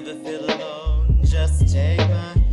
never feel alone, just take my hand.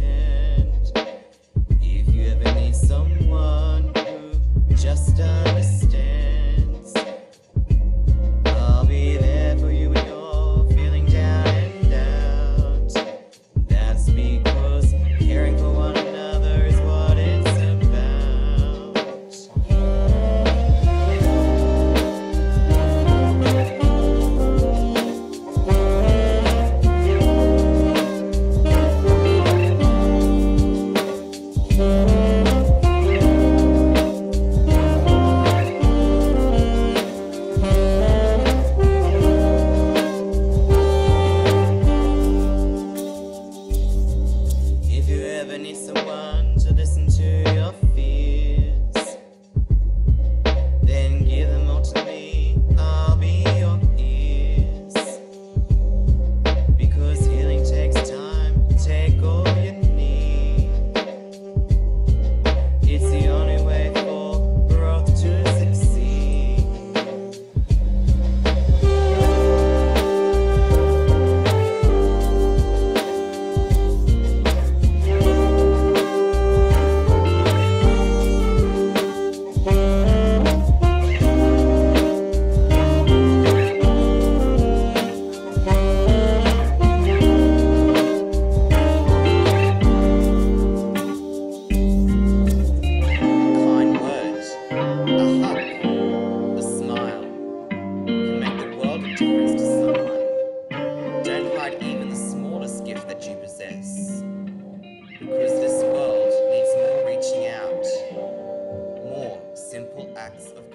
acts of